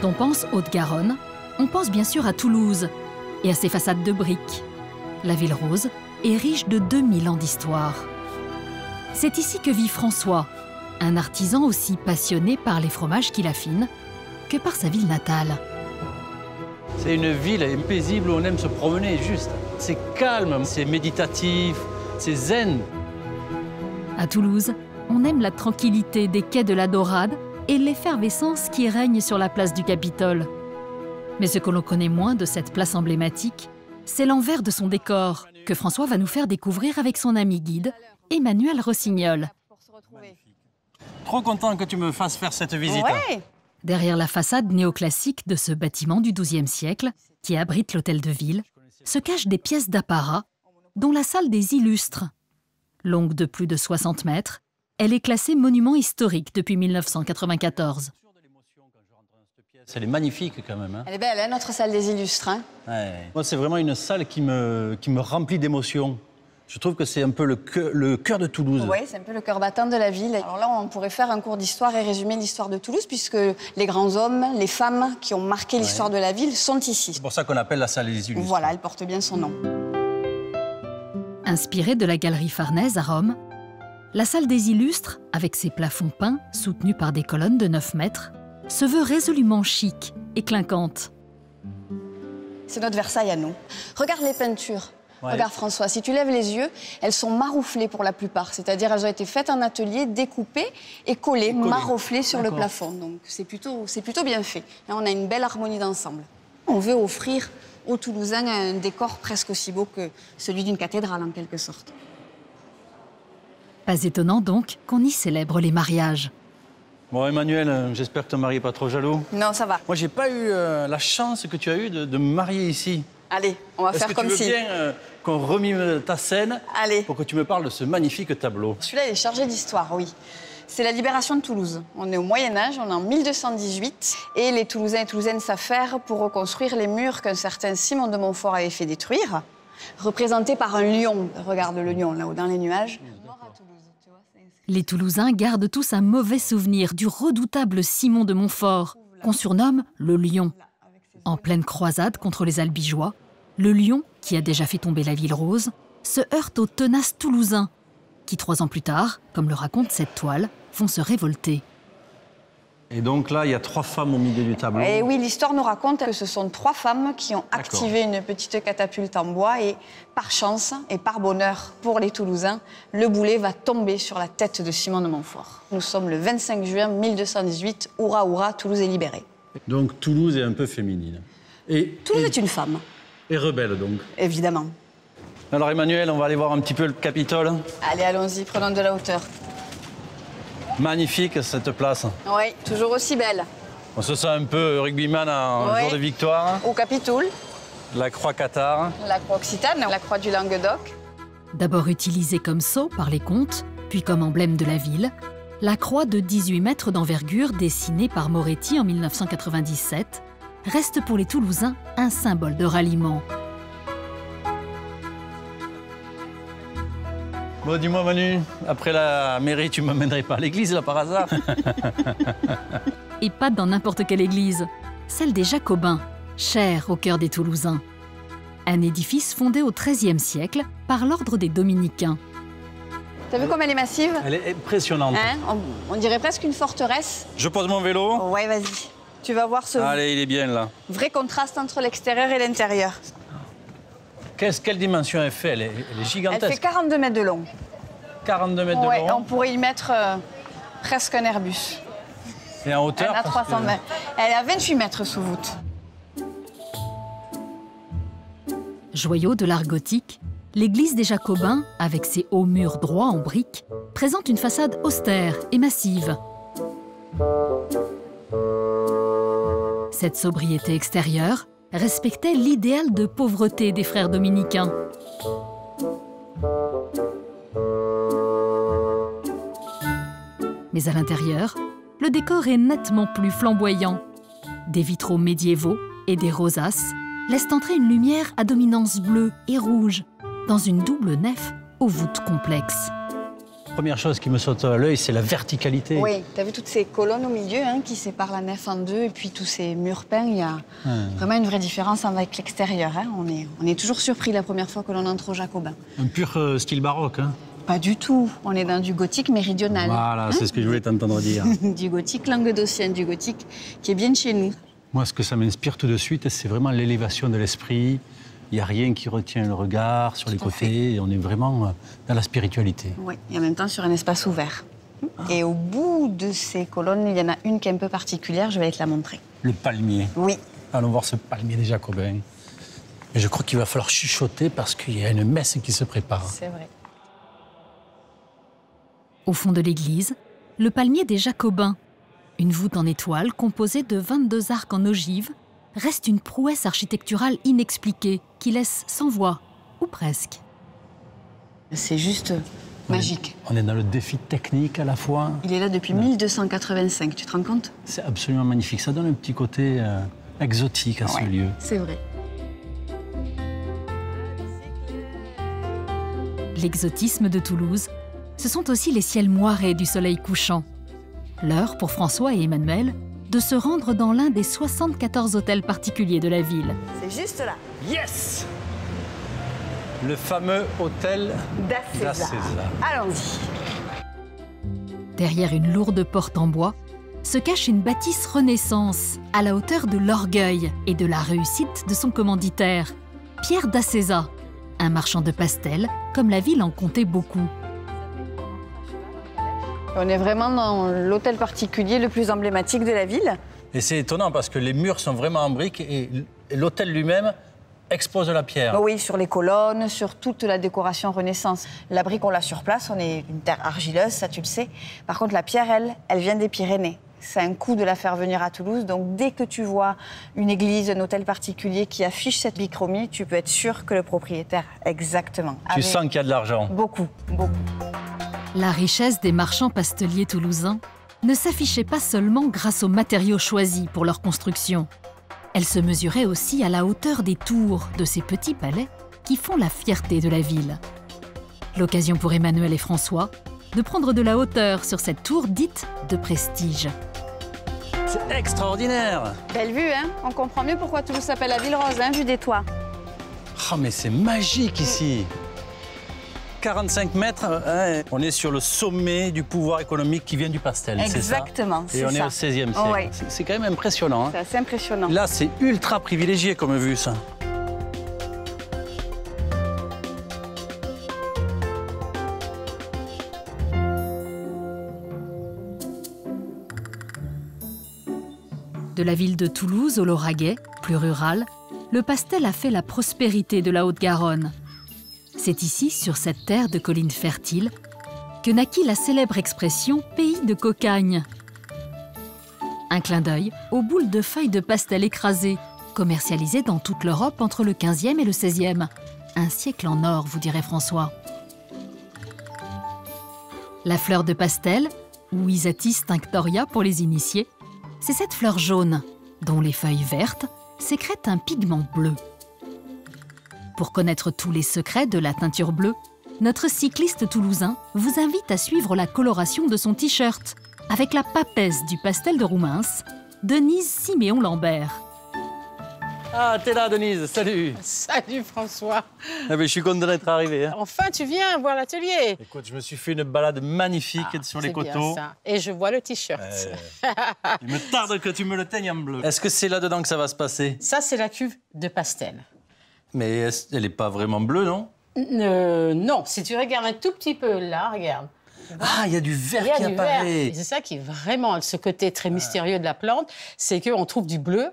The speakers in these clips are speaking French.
Quand on pense Haute-Garonne, on pense bien sûr à Toulouse et à ses façades de briques. La ville rose est riche de 2000 ans d'histoire. C'est ici que vit François, un artisan aussi passionné par les fromages qu'il affine que par sa ville natale. C'est une ville paisible où on aime se promener, juste. C'est calme, c'est méditatif, c'est zen. À Toulouse, on aime la tranquillité des quais de la Dorade et l'effervescence qui règne sur la place du Capitole. Mais ce que l'on connaît moins de cette place emblématique, c'est l'envers de son décor, que François va nous faire découvrir avec son ami guide, Emmanuel Rossignol. Trop content que tu me fasses faire cette visite. Derrière la façade néoclassique de ce bâtiment du XIIe siècle, qui abrite l'hôtel de ville, se cachent des pièces d'apparat, dont la salle des illustres. Longue de plus de 60 mètres, elle est classée monument historique depuis 1994. Elle est magnifique quand même. hein. Elle est belle, hein, notre salle des illustres. hein. Ouais. Moi, c'est vraiment une salle qui me, qui me remplit d'émotions. Je trouve que c'est un peu le cœur, le cœur de Toulouse. Oui, c'est un peu le cœur battant de la ville. Alors là, on pourrait faire un cours d'histoire et résumer l'histoire de Toulouse, puisque les grands hommes, les femmes qui ont marqué l'histoire de la ville sont ici. C'est pour ça qu'on appelle la salle des illustres. Voilà, elle porte bien son nom. Inspirée de la galerie Farnèse à Rome, la salle des illustres, avec ses plafonds peints soutenus par des colonnes de 9 mètres, se veut résolument chic et clinquante. C'est notre Versailles à nous. Regarde les peintures. Ouais. Regarde François, si tu lèves les yeux, elles sont marouflées pour la plupart. C'est-à-dire elles ont été faites en atelier, découpées et collées, collées. marouflées sur le plafond. Donc c'est plutôt, bien fait. Là, on a une belle harmonie d'ensemble. On veut offrir aux Toulousains un décor presque aussi beau que celui d'une cathédrale en quelque sorte. Pas étonnant donc qu'on y célèbre les mariages. Bon, Emmanuel, euh, j'espère que ton mari n'est pas trop jaloux. Non, ça va. Moi, j'ai pas eu euh, la chance que tu as eue de, de me marier ici. Allez, on va faire que comme tu veux si. bien euh, qu'on remime ta scène Allez. pour que tu me parles de ce magnifique tableau? Celui-là, il est chargé d'histoire, oui. C'est la libération de Toulouse. On est au Moyen Âge, on est en 1218, et les Toulousains et Toulousaines s'affairent pour reconstruire les murs qu'un certain Simon de Montfort avait fait détruire, représenté par un lion. Regarde le lion là-haut dans les nuages. Les Toulousains gardent tous un mauvais souvenir du redoutable Simon de Montfort, qu'on surnomme le Lion. En pleine croisade contre les Albigeois, le Lion, qui a déjà fait tomber la ville rose, se heurte aux tenaces toulousains, qui trois ans plus tard, comme le raconte cette toile, vont se révolter. Et donc là, il y a trois femmes au milieu du tableau. Et oui, l'histoire nous raconte que ce sont trois femmes qui ont activé une petite catapulte en bois et par chance et par bonheur pour les Toulousains, le boulet va tomber sur la tête de Simon de Montfort. Nous sommes le 25 juin 1218, Hourra Hourra, Toulouse est libérée. Donc Toulouse est un peu féminine. Et, Toulouse et, est une femme, et rebelle donc. évidemment. Alors Emmanuel, on va aller voir un petit peu le Capitole. Allez, allons-y, prenons de la hauteur. Magnifique cette place. Oui, toujours aussi belle. On se sent un peu rugbyman en jour de victoire. Au Capitoul, La croix Qatar. la croix occitane, la croix du Languedoc. D'abord utilisée comme sceau par les comtes, puis comme emblème de la ville, la croix de 18 mètres d'envergure dessinée par Moretti en 1997 reste pour les Toulousains un symbole de ralliement. Bon, dis-moi Manu, après la mairie, tu m'emmènerais pas à l'église là par hasard? Et pas dans n'importe quelle église, celle des Jacobins, chère au cœur des Toulousains. Un édifice fondé au XIIIe siècle par l'ordre des Dominicains. T'as vu comme elle est massive? Elle est impressionnante. Hein? On, on dirait presque une forteresse. Je pose mon vélo. Oh, ouais, vas-y. Tu vas voir ce Allez, il est bien là. vrai contraste entre l'extérieur et l'intérieur. Qu'est-ce, quelle dimension elle fait? Elle est, elle est Elle gigantesque. fait 42 mètres de long. 42 mètres Ouais, de on long. pourrait y mettre euh, presque un Airbus. Et en hauteur Elle a parce 300 que- mètres. Elle est à 28 mètres sous voûte. Joyau de l'art gothique, l'église des Jacobins, avec ses hauts murs droits en briques, présente une façade austère et massive. Cette sobriété extérieure respectait l'idéal de pauvreté des frères dominicains. Mais à l'intérieur, le décor est nettement plus flamboyant. Des vitraux médiévaux et des rosaces laissent entrer une lumière à dominance bleue et rouge dans une double nef aux voûtes complexes. Première chose qui me saute à l'œil, c'est la verticalité. Oui, tu as vu toutes ces colonnes au milieu hein, qui séparent la nef en deux et puis tous ces murs peints. Il y a vraiment une vraie différence avec l'extérieur. Hein. On, est, on est toujours surpris la première fois que l'on entre au Jacobin. Un pur euh, style baroque. Hein. Pas du tout. On est dans du gothique méridional. Voilà, c'est ce que je voulais t'entendre dire. du gothique languedocien, du gothique qui est bien de chez nous. Moi, ce que ça m'inspire tout de suite, c'est vraiment l'élévation de l'esprit. Il n'y a rien qui retient le regard sur les côtés. on est vraiment euh, dans la spiritualité. Oui, et en même temps sur un espace ouvert. Et au bout de ces colonnes, il y en a une qui est un peu particulière, je vais te la montrer. Le palmier. Oui. Allons voir ce palmier des Jacobins. Mais je crois qu'il va falloir chuchoter parce qu'il y a une messe qui se prépare. C'est vrai. Au fond de l'église, le palmier des Jacobins. Une voûte en étoile composée de 22 arcs en ogive reste une prouesse architecturale inexpliquée qui laisse sans voix, ou presque. C'est juste magique. On est dans le défi technique à la fois. Il est là depuis 1285, tu te rends compte? C'est absolument magnifique. Ça donne un petit côté euh, exotique à ce lieu. C'est vrai. L'exotisme de Toulouse, ce sont aussi les ciels moirés du soleil couchant. L'heure pour François et Emmanuel de se rendre dans l'un des 74 hôtels particuliers de la ville. C'est juste là. Yes Le fameux hôtel d'Acézar. Allons-y. Derrière une lourde porte en bois se cache une bâtisse Renaissance à la hauteur de l'orgueil et de la réussite de son commanditaire, Pierre d'Acéza, un marchand de pastels comme la ville en comptait beaucoup. On est vraiment dans l'hôtel particulier le plus emblématique de la ville. Et c'est étonnant parce que les murs sont vraiment en briques et l'hôtel lui-même expose la pierre. Oui, sur les colonnes, sur toute la décoration Renaissance. La brique, on l'a sur place, on est une terre argileuse, ça tu le sais. Par contre, la pierre, elle, elle vient des Pyrénées. C'est un coup de la faire venir à Toulouse. Donc dès que tu vois une église, un hôtel particulier qui affiche cette bichromie, tu peux être sûr que le propriétaire, exactement. Tu sens qu'il y a de l'argent Beaucoup, beaucoup. La richesse des marchands pasteliers toulousains ne s'affichait pas seulement grâce aux matériaux choisis pour leur construction. Elle se mesurait aussi à la hauteur des tours de ces petits palais qui font la fierté de la ville. L'occasion pour Emmanuel et François de prendre de la hauteur sur cette tour dite de prestige. C'est extraordinaire Belle vue, hein On comprend mieux pourquoi Toulouse s'appelle la ville rose, hein, vue des toits. Oh, mais c'est magique ici 45 mètres, hein, on est sur le sommet du pouvoir économique qui vient du pastel. Exactement. Et on est au 16e siècle. C'est quand même impressionnant. Hein. C'est assez impressionnant. Là, c'est ultra privilégié comme vue, ça. De la ville de Toulouse au Lauragais, plus rural, le pastel a fait la prospérité de la Haute-Garonne. C'est ici, sur cette terre de collines fertiles, que naquit la célèbre expression pays de cocagne. Un clin d'œil aux boules de feuilles de pastel écrasées, commercialisées dans toute l'Europe entre le 15e et le 16e. Un siècle en or, vous direz François. La fleur de pastel, ou Isatis tinctoria pour les initiés, c'est cette fleur jaune, dont les feuilles vertes sécrètent un pigment bleu. Pour connaître tous les secrets de la teinture bleue, notre cycliste toulousain vous invite à suivre la coloration de son t-shirt avec la papesse du pastel de Roumins, Denise Siméon Lambert. Ah, t'es là, Denise, salut Salut, François ah, Je suis content d'être arrivé. Hein. Enfin, tu viens voir l'atelier Écoute, je me suis fait une balade magnifique ah, sur les coteaux. ça. Et je vois le T-shirt. Il me tarde que tu me le teignes en bleu. Est-ce que c'est là-dedans que ça va se passer? Ça, c'est la cuve de pastel. Mais elle n'est pas vraiment bleue, non? Euh, Non, si tu regardes un tout petit peu là, regarde. Ah, il y a du vert qui apparaît. C'est ça qui est vraiment ce côté très mystérieux de la plante, c'est qu'on trouve du bleu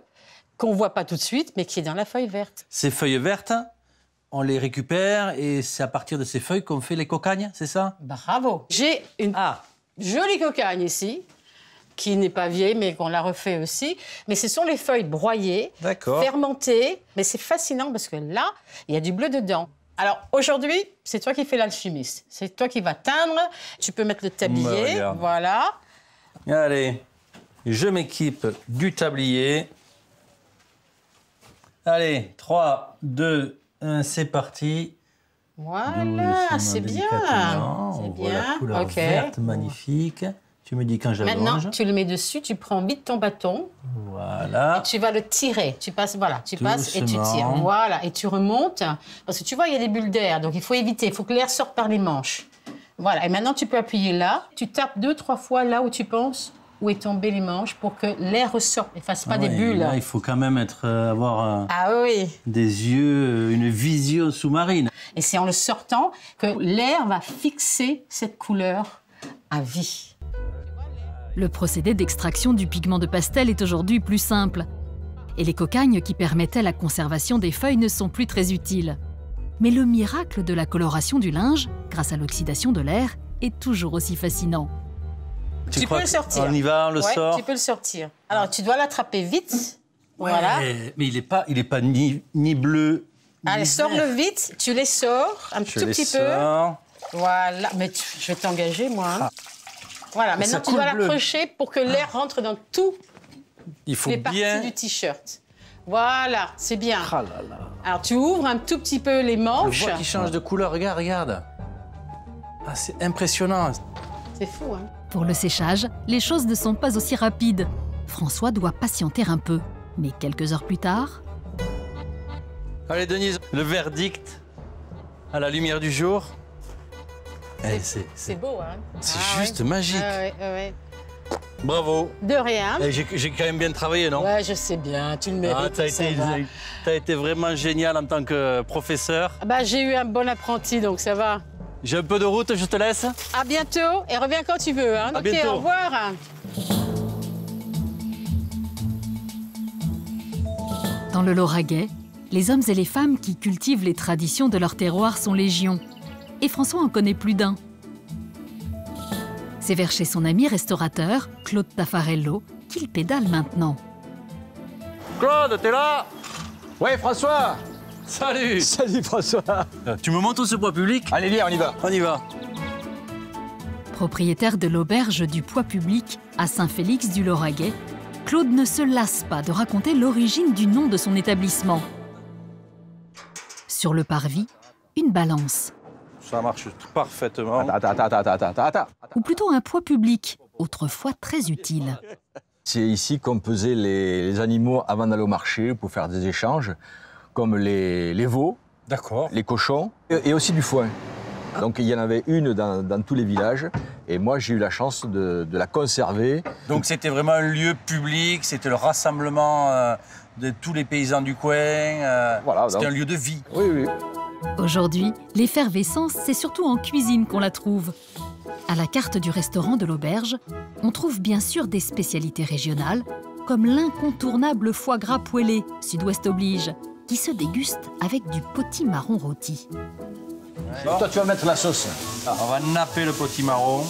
qu'on voit pas tout de suite, mais qui est dans la feuille verte. Ces feuilles vertes, on les récupère et c'est à partir de ces feuilles qu'on fait les cocagnes, c'est ça? Bravo. J'ai une ah. jolie cocagne ici qui n'est pas vieille, mais qu'on l'a refait aussi. Mais ce sont les feuilles broyées, fermentées. Mais c'est fascinant parce que là, il y a du bleu dedans. Alors aujourd'hui, c'est toi qui fais l'alchimiste. C'est toi qui vas teindre. Tu peux mettre le tablier. voilà. Allez, je m'équipe du tablier. Allez, 3, 2, 1, c'est parti. Voilà, c'est bien. C'est bien. La couleur verte magnifique. Tu me dis quand. Maintenant, tu le mets dessus, tu prends vite ton bâton. Voilà. Et tu vas le tirer. Tu passes, voilà, tu passes et tu tires. Voilà, et tu remontes. Parce que tu vois, il y a des bulles d'air, donc il faut éviter. Il faut que l'air sorte par les manches. Voilà, et maintenant tu peux appuyer là. Tu tapes deux, trois fois là où tu penses où est tombé les manches pour que l'air ressorte et fasse pas ah des bulles. Là, il faut quand même être, euh, avoir ah oui. des yeux, une vision sous-marine. Et c'est en le sortant que l'air va fixer cette couleur à vie. Le procédé d'extraction du pigment de pastel est aujourd'hui plus simple. Et les cocagnes qui permettaient la conservation des feuilles ne sont plus très utiles. Mais le miracle de la coloration du linge, grâce à l'oxydation de l'air, est toujours aussi fascinant. Tu, peux le sortir. On y va, on le sort. Tu peux le sortir. Alors, tu dois l'attraper vite. voilà. Mais il n'est pas, il est pas ni, ni bleu. Allez, sors-le vite. Tu les sors un tout petit sors. peu. Voilà. Mais je vais t'engager, moi. Hein. Ah. Voilà, maintenant tu dois l'approcher pour que l'air rentre dans tout Il faut les parties du t-shirt. Voilà, c'est bien. Ah Alors tu ouvres un tout petit peu les manches. Je vois qu'il change de couleur, regarde, regarde. Ah, c'est impressionnant. C'est fou, hein Pour le séchage, les choses ne sont pas aussi rapides. François doit patienter un peu. Mais quelques heures plus tard... Allez Denise, le verdict à la lumière du jour. Eh, c'est beau, hein C'est ah juste magique. Ah Bravo. De rien. Eh, j'ai quand même bien travaillé, non? Ouais, je sais bien, tu le mérites. Ah, tu as, été vraiment génial en tant que professeur. Ah bah, j'ai eu un bon apprenti, donc ça va. J'ai un peu de route, je te laisse. À bientôt et reviens quand tu veux. Hein. À bientôt. au revoir. Dans le Lauragais, les hommes et les femmes qui cultivent les traditions de leur terroir sont légions et François en connaît plus d'un. C'est vers chez son ami restaurateur, Claude Taffarello, qu'il pédale maintenant. Claude, t'es là? Ouais, François Salut Salut, François Tu me montres ce poids public? Allez, viens, on y va. On y va. Propriétaire de l'auberge du poids public à Saint-Félix du Lauragais, Claude ne se lasse pas de raconter l'origine du nom de son établissement. Sur le parvis, une balance. Ça marche parfaitement. Attends, attends, attends, attends, attends. Ou plutôt un poids public, autrefois très utile. C'est ici qu'on pesait les, animaux avant d'aller au marché pour faire des échanges, comme les, les veaux, les cochons et, aussi du foin. Donc il y en avait une dans, tous les villages et moi j'ai eu la chance de, la conserver. Donc c'était vraiment un lieu public, c'était le rassemblement euh, de tous les paysans du coin. Euh, voilà, c'était un lieu de vie. Oui, oui. Aujourd'hui, l'effervescence, c'est surtout en cuisine qu'on la trouve. À la carte du restaurant de l'auberge, on trouve bien sûr des spécialités régionales, comme l'incontournable foie gras poêlé, sud-ouest oblige, qui se déguste avec du potimarron rôti. Toi, tu vas mettre la sauce. on va napper le potimarron.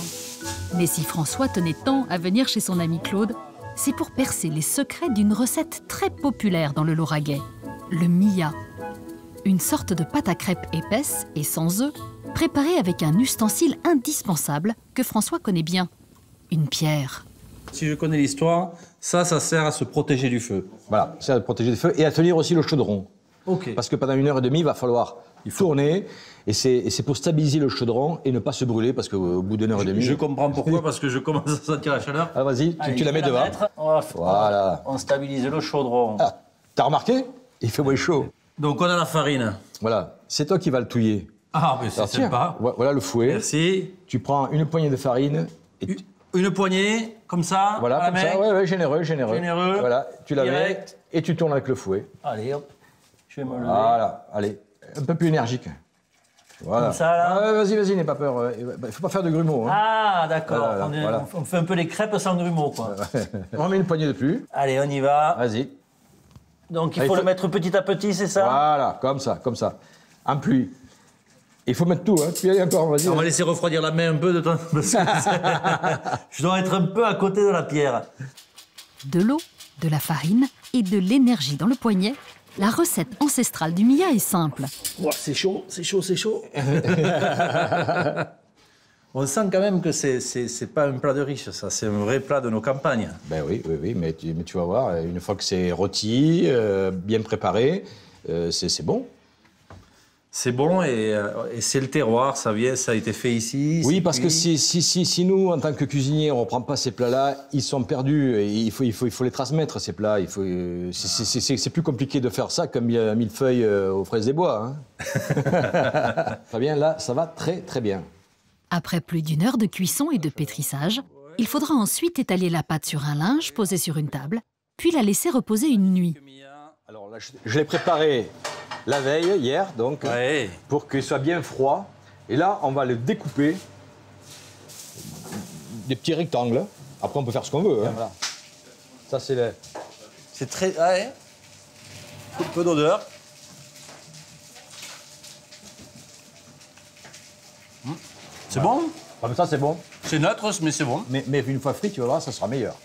Mais si François tenait tant à venir chez son ami Claude, c'est pour percer les secrets d'une recette très populaire dans le Lauragais, le mia, une sorte de pâte à crêpes épaisse et sans œufs, préparée avec un ustensile indispensable que François connaît bien, une pierre. Si je connais l'histoire, ça, ça sert à se protéger du feu. Voilà, ça sert à protéger du feu et à tenir aussi le chaudron. Ok. Parce que pendant une heure et demie, il va falloir il tourner. Et c'est pour stabiliser le chaudron et ne pas se brûler parce qu'au bout d'une heure et demie. Je, comprends pourquoi, parce que je commence à sentir la chaleur. Ah, vas-y, tu, la mets devant. voilà. On stabilise le chaudron. Ah, T'as remarqué? Il fait moins chaud. Donc on a la farine. Voilà, c'est toi qui vas le touiller. Ah, mais c'est sympa. Voilà le fouet. Merci. Tu prends une poignée de farine. Et Une poignée, comme ça Voilà, comme ça, ouais, ouais, généreux, généreux. Généreux. Voilà, tu la mets et tu tournes avec le fouet. Allez, hop, je vais me lever. Voilà, allez, un peu plus énergique. Voilà. Comme ça, là ah, Vas-y, vas-y, n'aie pas peur. Il bah, faut pas faire de grumeaux. Hein. Ah, d'accord. on, fait un peu les crêpes sans grumeaux, quoi. on met une poignée de plus. Allez, on y va. Vas-y. Donc il faut, le mettre petit à petit, c'est ça? Voilà, comme ça, comme ça. En pluie. Il faut mettre tout, hein. Puis encore, vas-y. On va laisser refroidir la main un peu de temps. Je dois être un peu à côté de la pierre. De l'eau, de la farine et de l'énergie dans le poignet, la recette ancestrale du Mia est simple. c'est chaud, c'est chaud, c'est chaud. On sent quand même que c'est n'est pas un plat de riche, ça, c'est un vrai plat de nos campagnes. Ben oui, oui, oui, mais tu, mais tu vas voir, une fois que c'est rôti, euh, bien préparé, euh, c'est bon. c'est bon euh, et, c'est le terroir, ça vient, ça a été fait ici. Oui, parce que si, si, si, si, nous, en tant que cuisiniers, on ne reprend pas ces plats-là, ils sont perdus et il faut, il faut, il faut les transmettre, ces plats. Il faut, euh, c'est plus compliqué de faire ça comme il mille feuilles euh, aux fraises des bois. Hein. Fabien, là, ça va très très bien. Après plus d'une heure de cuisson et de pétrissage, il faudra ensuite étaler la pâte sur un linge posé sur une table, puis la laisser reposer une nuit. Alors là, je l'ai préparé la veille, hier, donc, pour qu'il soit bien froid. Et là, on va le découper des petits rectangles. Après, on peut faire ce qu'on veut. Hein. Voilà. Ça, c'est le... C'est très... Ah ouais. Peu d'odeur. C'est bon ah, Ça, c'est bon. C'est neutre, mais c'est bon. Mais, mais une fois frit, tu vas voir, ça sera meilleur.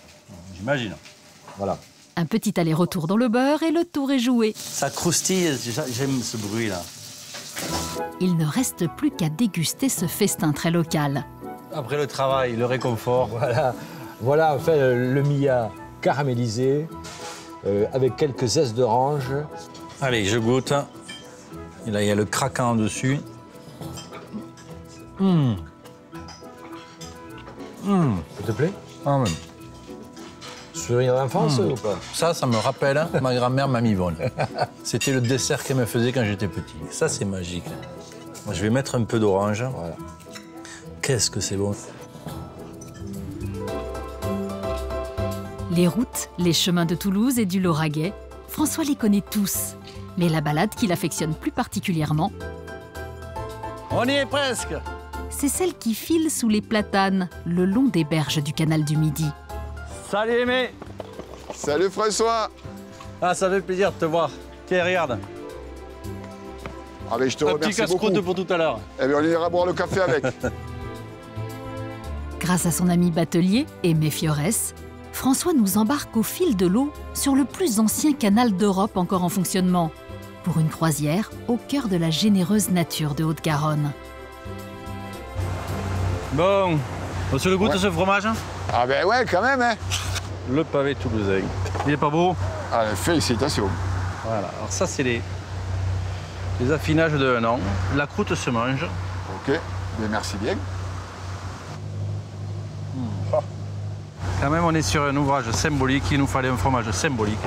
J'imagine. Voilà. Un petit aller-retour dans le beurre et le tour est joué. Ça croustille, j'aime ce bruit-là. Il ne reste plus qu'à déguster ce festin très local. Après le travail, le réconfort. Voilà, voilà fait, le mia caramélisé euh, avec quelques zestes d'orange. Allez, je goûte. Et là, il y a le craquant dessus. Hum. Hum. Ça te plaît Ah, même. Souvenir d'enfance hmm. ou pas? Ça, ça me rappelle hein, ma grand-mère, Mamie Yvonne. C'était le dessert qu'elle me faisait quand j'étais petit. Ça, c'est magique. je vais mettre un peu d'orange. Voilà. Qu'est-ce que c'est bon. Les routes, les chemins de Toulouse et du Lauragais, François les connaît tous. Mais la balade qu'il affectionne plus particulièrement... On y est presque C'est celle qui file sous les platanes, le long des berges du canal du Midi. Salut Aimé Salut François Ah, ça fait plaisir de te voir. Tiens, regarde. Ah, mais je te Un petit casse-croûte pour tout à l'heure. Eh bien, on ira boire le café avec. Grâce à son ami batelier, Aimé Fiores, François nous embarque au fil de l'eau sur le plus ancien canal d'Europe encore en fonctionnement, pour une croisière au cœur de la généreuse nature de Haute-Garonne. Bon, on se le goûte ce fromage hein Ah ben ouais, quand même, hein Le pavé toulousain. Il est pas beau Ah, félicitations. Voilà, alors ça c'est les, les affinages de un an. La croûte se mange. Ok, bien, merci bien. Quand même, on est sur un ouvrage symbolique. Il nous fallait un fromage symbolique.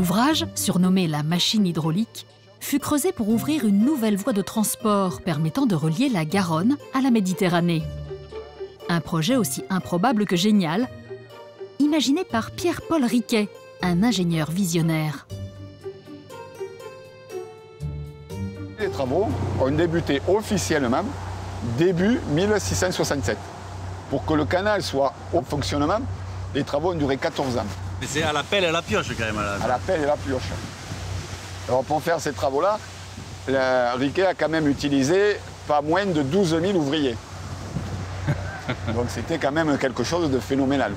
L'ouvrage, surnommé la machine hydraulique, fut creusé pour ouvrir une nouvelle voie de transport permettant de relier la Garonne à la Méditerranée. Un projet aussi improbable que génial, imaginé par Pierre-Paul Riquet, un ingénieur visionnaire. Les travaux ont débuté officiellement début 1667. Pour que le canal soit au fonctionnement, les travaux ont duré 14 ans. C'est à la pelle et à la pioche quand même. À la pelle et à la pioche. Alors pour faire ces travaux-là, Riquet a quand même utilisé pas moins de 12 000 ouvriers. Donc c'était quand même quelque chose de phénoménal.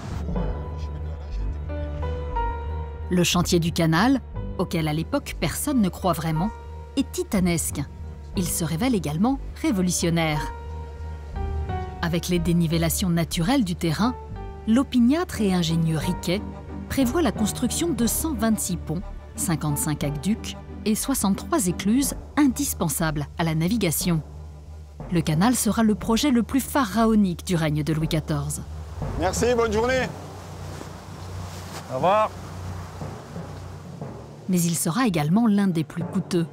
Le chantier du canal, auquel à l'époque personne ne croit vraiment, est titanesque. Il se révèle également révolutionnaire. Avec les dénivellations naturelles du terrain, l'opiniâtre et ingénieux Riquet prévoit la construction de 126 ponts 55 aqueducs et 63 écluses indispensables à la navigation. Le canal sera le projet le plus pharaonique du règne de Louis XIV. Merci, bonne journée. Au revoir. Mais il sera également l'un des plus coûteux.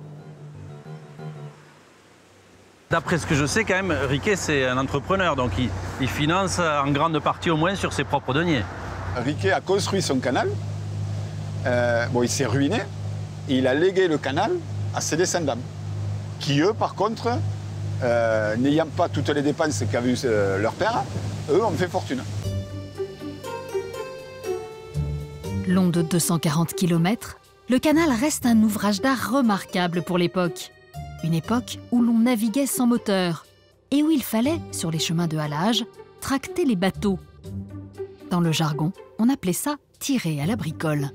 D'après ce que je sais, quand même, Riquet, c'est un entrepreneur, donc il, il, finance en grande partie au moins sur ses propres deniers. Riquet a construit son canal euh, il s'est ruiné il a légué le canal à ses descendants, qui eux, par contre, euh, n'ayant pas toutes les dépenses qu'avait eu leur père, eux ont fait fortune. Long de 240 km, le canal reste un ouvrage d'art remarquable pour l'époque. Une époque où l'on naviguait sans moteur et où il fallait, sur les chemins de halage, tracter les bateaux. Dans le jargon, on appelait ça tirer à la bricole.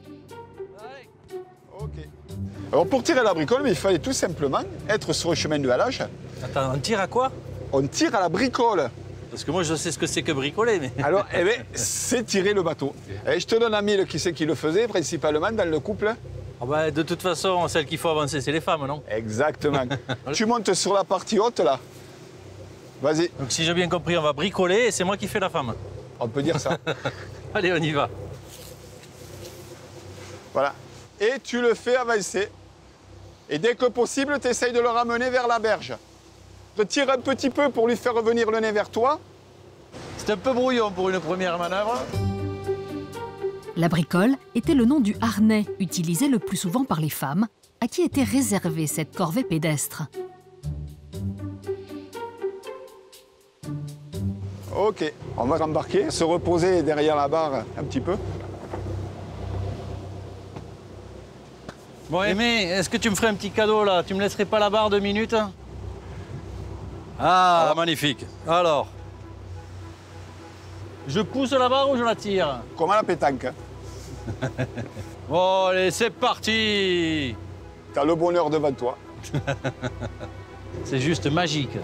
Alors pour tirer à la bricole, il fallait tout simplement être sur le chemin de halage. Attends, on tire à quoi? On tire à la bricole. Parce que moi, je sais ce que c'est que bricoler, mais... Alors, eh bien, c'est tirer le bateau. Et je te donne un mille qui c'est qui le faisait, principalement dans le couple bah, de toute façon, celle qu'il faut avancer, c'est les femmes, non? Exactement. tu montes sur la partie haute, là. Vas-y. Donc si j'ai bien compris, on va bricoler et c'est moi qui fais la femme. On peut dire ça. Allez, on y va. Voilà. Et tu le fais avancer. Et dès que possible, tu essayes de le ramener vers la berge. Retire un petit peu pour lui faire revenir le nez vers toi. C'est un peu brouillon pour une première manœuvre. La bricole était le nom du harnais utilisé le plus souvent par les femmes, à qui était réservée cette corvée pédestre. Ok, on va embarquer, se reposer derrière la barre un petit peu. Bon, Aimé, est-ce que tu me ferais un petit cadeau là? Tu me laisserais pas la barre deux minutes? Ah, magnifique. Alors, je pousse la barre ou je la tire? Comme à la pétanque. bon, allez, c'est parti T'as le bonheur devant toi. c'est juste magique.